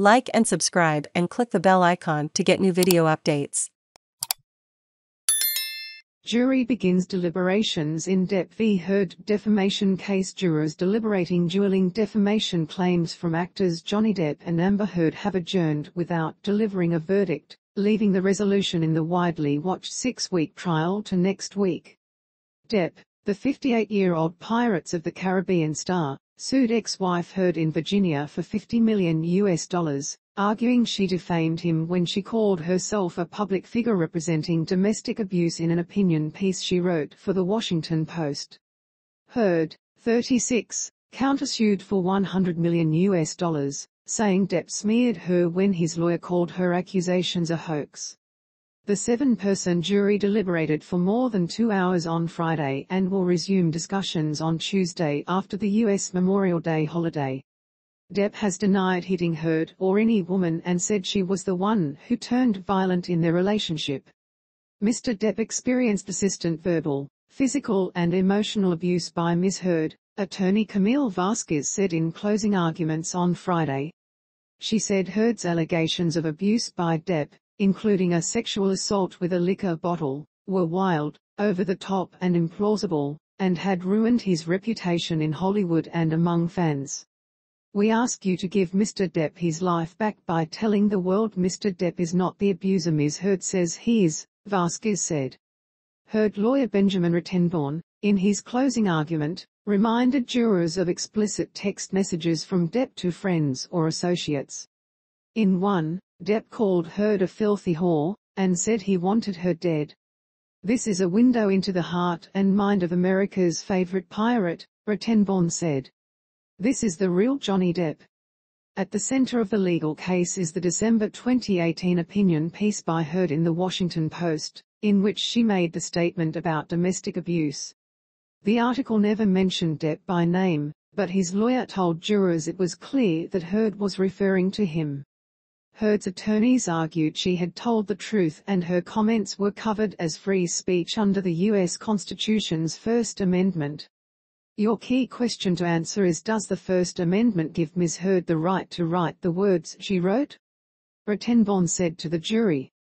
Like and subscribe and click the bell icon to get new video updates. Jury begins deliberations in Depp v. Heard defamation case. Jurors deliberating dueling defamation claims from actors Johnny Depp and Amber Heard have adjourned without delivering a verdict, leaving the resolution in the widely watched six-week trial to next week. Depp, the 58-year-old Pirates of the Caribbean star, sued ex-wife Heard in Virginia for 50 million US dollars, arguing she defamed him when she called herself a public figure representing domestic abuse in an opinion piece she wrote for The Washington Post. Heard, 36, countersued for 100 million US dollars, saying Depp smeared her when his lawyer called her accusations a hoax. The seven-person jury deliberated for more than two hours on Friday and will resume discussions on Tuesday after the U.S. Memorial Day holiday. Depp has denied hitting Heard or any woman and said she was the one who turned violent in their relationship. Mr. Depp experienced persistent verbal, physical and emotional abuse by Ms. Heard, attorney Camille Vasquez said in closing arguments on Friday. She said Heard's allegations of abuse by Depp, including a sexual assault with a liquor bottle, were wild, over the top and implausible, and had ruined his reputation in Hollywood and among fans. We ask you to give Mr. Depp his life back by telling the world Mr. Depp is not the abuser Ms. Heard says he is, Vasquez said. Heard lawyer Benjamin Rottenborn, in his closing argument, reminded jurors of explicit text messages from Depp to friends or associates. In one, Depp called Heard a filthy whore, and said he wanted her dead. This is a window into the heart and mind of America's favorite pirate, Rottenborn said. This is the real Johnny Depp. At the center of the legal case is the December 2018 opinion piece by Heard in the Washington Post, in which she made the statement about domestic abuse. The article never mentioned Depp by name, but his lawyer told jurors it was clear that Heard was referring to him. Heard's attorneys argued she had told the truth and her comments were covered as free speech under the U.S. Constitution's First Amendment. Your key question to answer is does the First Amendment give Ms. Heard the right to write the words she wrote? Rottenborn said to the jury.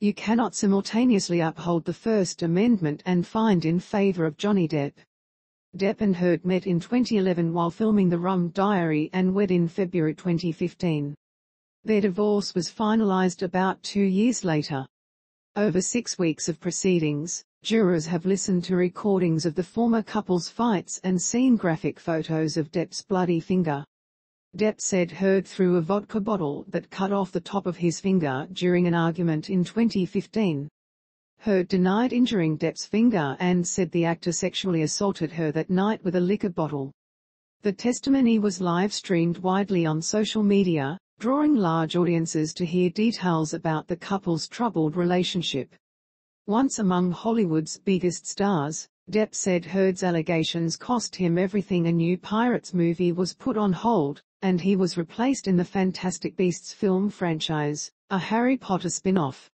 You cannot simultaneously uphold the First Amendment and find in favor of Johnny Depp. Depp and Heard met in 2011 while filming The Rum Diary and wed in February 2015. Their divorce was finalized about two years later. Over six weeks of proceedings, Jurors have listened to recordings of the former couple's fights and seen graphic photos of Depp's bloody finger. Depp said Heard threw a vodka bottle that cut off the top of his finger during an argument in 2015. Heard denied injuring Depp's finger and said the actor sexually assaulted her that night with a liquor bottle. The testimony was live-streamed widely on social media, drawing large audiences to hear details about the couple's troubled relationship. Once among Hollywood's biggest stars, Depp said Heard's allegations cost him everything a new Pirates movie was put on hold, and he was replaced in the Fantastic Beasts film franchise, a Harry Potter spin-off.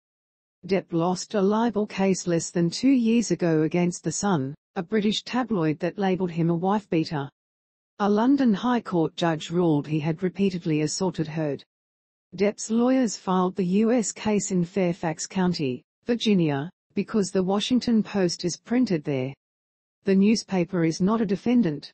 Depp lost a libel case less than two years ago against The Sun, a British tabloid that labelled him a wife-beater. A London High Court judge ruled he had repeatedly assaulted Heard. Depp's lawyers filed the U.S. case in Fairfax County, Virginia, because the Washington Post is printed there. The newspaper is not a defendant.